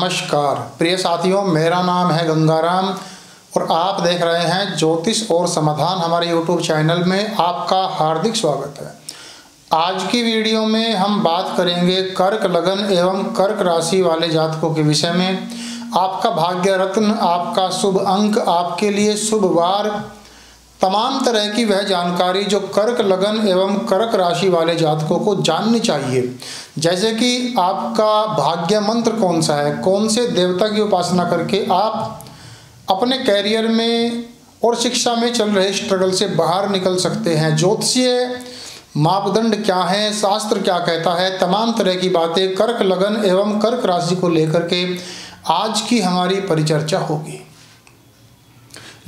नमस्कार। प्रिय साथियों, मेरा नाम है गंगाराम और आप देख रहे हैं ज्योतिष और समाधान हमारे यूट्यूब चैनल में आपका हार्दिक स्वागत है। आज की वीडियो में हम बात करेंगे कर्क लगन एवं कर्क राशि वाले जातकों के विषय में। आपका भाग्य रत्न, आपका शुभ अंक, आपके लिए शुभ वार तमाम तरह की वह जानकारी जो कर्क लगन एवं कर्क राशि वाले जातकों को जाननी चाहिए। जैसे कि आपका भाग्य मंत्र कौन सा है? कौन से देवता की उपासना करके आप अपने कैरियर में और शिक्षा में चल रहे स्ट्रगल से बाहर निकल सकते हैं। ज्योतिषीय मापदंड क्या है? शास्त्र क्या कहता है? तमाम तरह की बातें कर्क लगन एवं कर्क राशि को लेकर के आज की हमारी परिचर्चा होगी।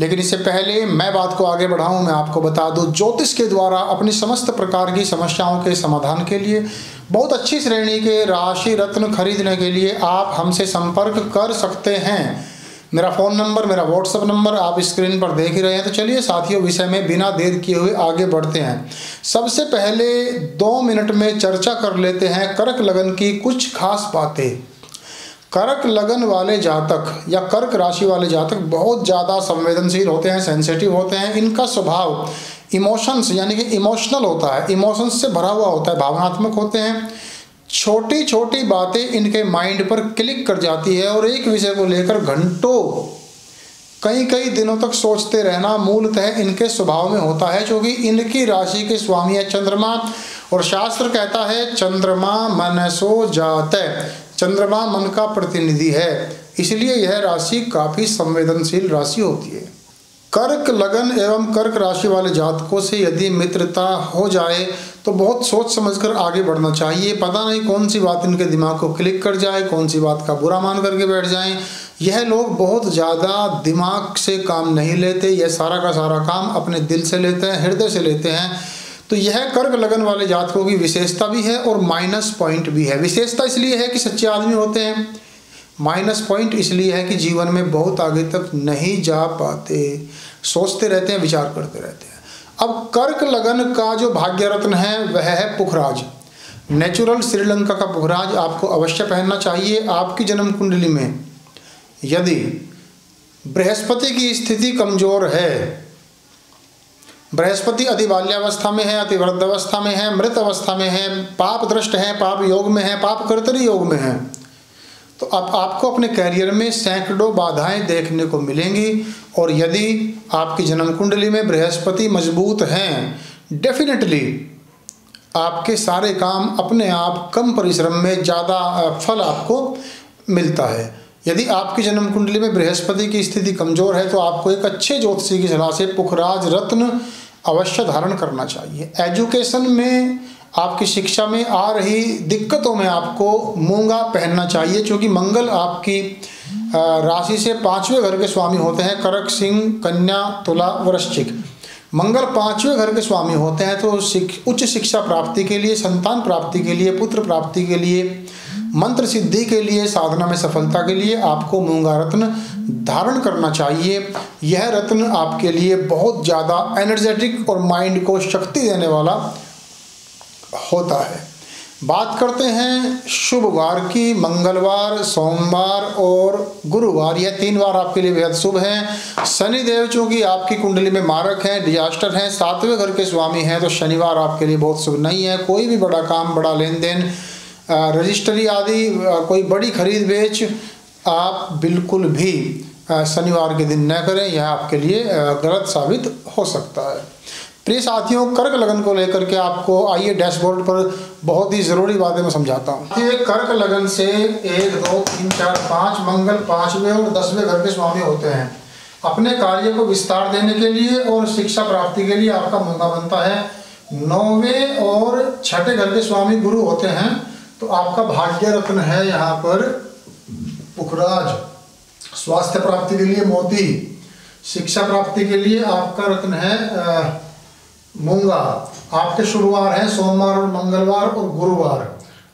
लेकिन इससे पहले मैं बात को आगे बढ़ाऊं, मैं आपको बता दूँ, ज्योतिष के द्वारा अपनी समस्त प्रकार की समस्याओं के समाधान के लिए, बहुत अच्छी श्रेणी के राशि रत्न खरीदने के लिए आप हमसे संपर्क कर सकते हैं। मेरा फ़ोन नंबर, मेरा व्हाट्सअप नंबर आप स्क्रीन पर देख ही रहे हैं तो चलिए साथियों, विषय में बिना देर किए हुए आगे बढ़ते हैं। सबसे पहले दो मिनट में चर्चा कर लेते हैं, कर्क लगन की कुछ खास बातें। कर्क लगन वाले जातक या कर्क राशि वाले जातक बहुत ज़्यादा संवेदनशील होते हैं सेंसिटिव होते हैं। इनका स्वभाव इमोशंस यानी कि इमोशनल होता है। इमोशंस से भरा हुआ होता है, भावनात्मक होते हैं। छोटी छोटी बातें इनके माइंड पर क्लिक कर जाती है और एक विषय को लेकर घंटों कई कई दिनों तक सोचते रहना मूलतः इनके स्वभाव में होता है क्योंकि इनकी राशि के स्वामी है चंद्रमा। और शास्त्र कहता है, चंद्रमा मनसो जात। चंद्रमा मन का प्रतिनिधि है। इसलिए यह राशि काफ़ी संवेदनशील राशि होती है। कर्क लगन एवं कर्क राशि वाले जातकों से यदि मित्रता हो जाए तो बहुत सोच समझकर आगे बढ़ना चाहिए। पता नहीं कौन सी बात इनके दिमाग को क्लिक कर जाए, कौन सी बात का बुरा मान करके बैठ जाएँ। यह लोग बहुत ज़्यादा दिमाग से काम नहीं लेते, यह सारा का सारा काम अपने दिल से लेते हैं, हृदय से लेते हैं। तो यह कर्क लगन वाले जातकों की विशेषता भी है और माइनस पॉइंट भी है। विशेषता इसलिए है कि सच्चे आदमी होते हैं। माइनस पॉइंट इसलिए है कि जीवन में बहुत आगे तक नहीं जा पाते। सोचते रहते हैं, विचार करते रहते हैं। अब कर्क लगन का जो भाग्य रत्न है, वह है पुखराज। नेचुरल श्रीलंका का पुखराज आपको अवश्य पहनना चाहिए आपकी जन्म कुंडली में। यदि बृहस्पति की स्थिति कमज़ोर है बृहस्पति अति बाल्यावस्था में है अति वृद्धावस्था में है मृत अवस्था में है, पाप दृष्ट है, पाप योग में है, पाप कर्तरी योग में है। तो अब आपको अपने कैरियर में सैकड़ों बाधाएँ देखने को मिलेंगी और यदि आपकी जन्म कुंडली में बृहस्पति मज़बूत हैं डेफिनेटली आपके सारे काम अपने आप कम परिश्रम में ज़्यादा फल आपको मिलता है। यदि आपकी जन्म कुंडली में बृहस्पति की स्थिति कमज़ोर है तो आपको एक अच्छे ज्योतिषी की सलाह से पुखराज रत्न अवश्य धारण करना चाहिए। एजुकेशन में, आपकी शिक्षा में आ रही दिक्कतों में आपको मूँगा पहनना चाहिए, क्योंकि मंगल आपकी राशि से पाँचवें घर के स्वामी होते हैं, करक, सिंह, कन्या, तुला, वृश्चिक। मंगल पाँचवें घर के स्वामी होते हैं तो उच्च शिक्षा प्राप्ति के लिए, संतान प्राप्ति के लिए, पुत्र प्राप्ति के लिए मंत्र सिद्धि के लिए, साधना में सफलता के लिए आपको मूँगा रत्न धारण करना चाहिए। यह रत्न आपके लिए बहुत ज़्यादा एनर्जेटिक और माइंड को शक्ति देने वाला होता है। बात करते हैं शुभ वार की। मंगलवार, सोमवार और गुरुवार, यह तीन वार आपके लिए बेहद शुभ हैं। शनि देव चूँकि आपकी कुंडली में मारक हैं डिजास्टर हैं, सातवें घर के स्वामी हैं तो शनिवार आपके लिए बहुत शुभ नहीं है। कोई भी बड़ा काम, बड़ा लेन देन रजिस्ट्री आदि कोई बड़ी खरीद बेच, आप बिल्कुल भी शनिवार के दिन न करें, यह आपके लिए गलत साबित हो सकता है। प्रिय साथियों, कर्क लगन को लेकर के आपको आइए डैशबोर्ड पर बहुत ही ज़रूरी बातें मैं समझाता हूँ। ये कर्क लगन से एक, दो, तीन, चार, पाँच, मंगल, पाँचवें और दसवें घर के स्वामी होते हैं। अपने कार्य को विस्तार देने के लिए और शिक्षा प्राप्ति के लिए आपका मौका बनता है। नौवे और छठे घर के स्वामी गुरु होते हैं। तो आपका भाग्य रत्न है यहाँ पर पुखराज। स्वास्थ्य प्राप्ति के लिए मोती। शिक्षा प्राप्ति के लिए आपका रत्न है मूँगा। आपके शुभवार है सोमवार और मंगलवार और गुरुवार।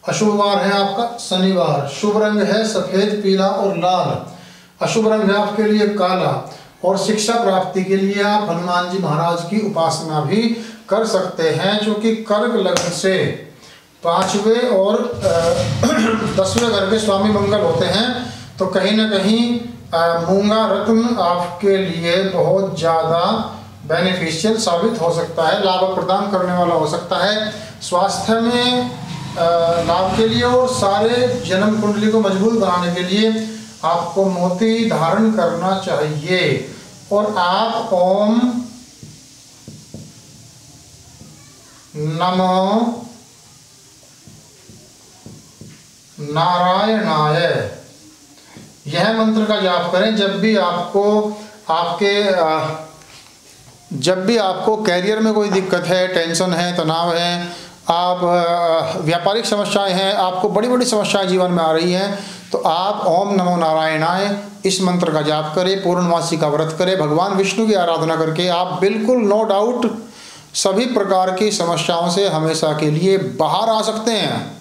अशुभवार है आपका शनिवार। शुभ रंग है सफ़ेद, पीला और लाल। अशुभ रंग है आपके लिए काला। और शिक्षा प्राप्ति के लिए आप हनुमान जी महाराज की उपासना भी कर सकते हैं क्योंकि कर्क लग्न से पाँचवें और दसवें घर के स्वामी मंगल होते हैं तो कहीं ना कहीं मूँगा रत्न आपके लिए बहुत ज़्यादा बेनिफिशियल साबित हो सकता है, लाभ प्रदान करने वाला हो सकता है। स्वास्थ्य में लाभ के लिए और सारे जन्म कुंडली को मज़बूत बनाने के लिए आपको मोती धारण करना चाहिए। और आप ओम नमो नारायणाय। यह मंत्र का जाप करें, जब भी आपको, आपके जब भी आपको कैरियर में कोई दिक्कत है टेंशन है, तनाव है, आप व्यापारिक समस्याएँ हैं, आपको बड़ी बड़ी समस्याएँ जीवन में आ रही हैं तो आप ओम नमो नारायणाय, इस मंत्र का जाप करें, पूर्णमासी का व्रत करें, भगवान विष्णु की आराधना करके आप बिल्कुल नो डाउट सभी प्रकार की समस्याओं से हमेशा के लिए बाहर आ सकते हैं।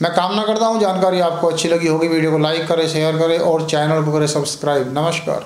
मैं कामना करता हूँ, जानकारी आपको अच्छी लगी होगी। वीडियो को लाइक करें, शेयर करें और चैनल को करें सब्सक्राइब। नमस्कार।